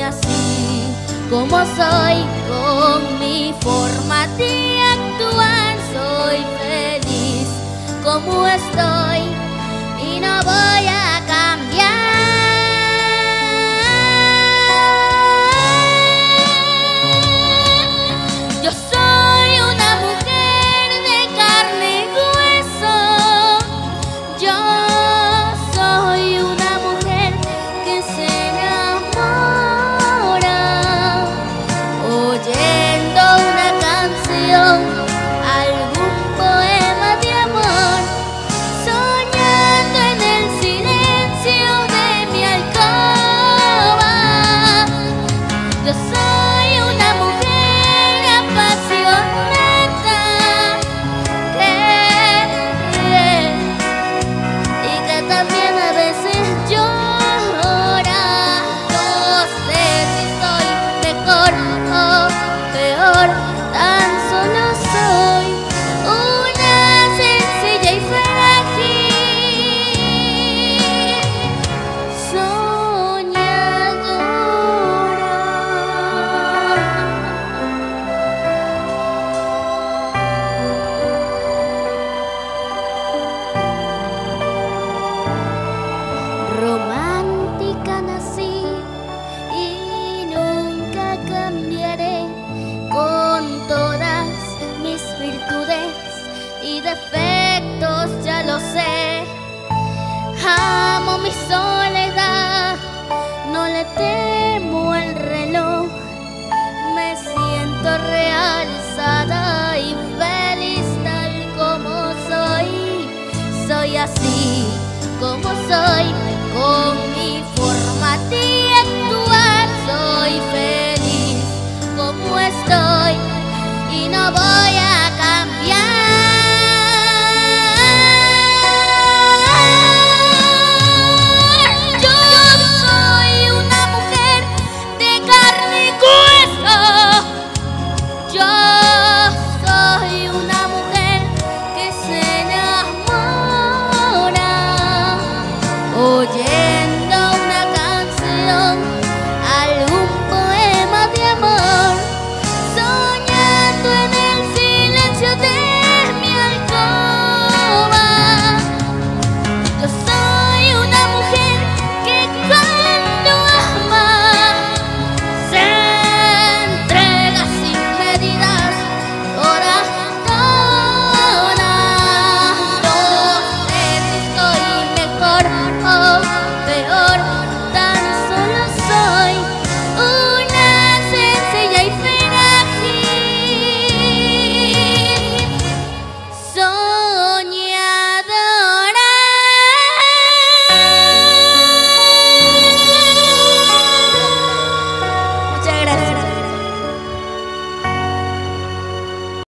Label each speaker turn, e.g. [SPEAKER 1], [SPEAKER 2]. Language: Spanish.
[SPEAKER 1] así, como soy con mi forma de actuar, soy feliz como estoy. defectos, ya lo sé. Amo mi soledad, no le temo el reloj. Me siento realzada y feliz tal como soy. Soy así.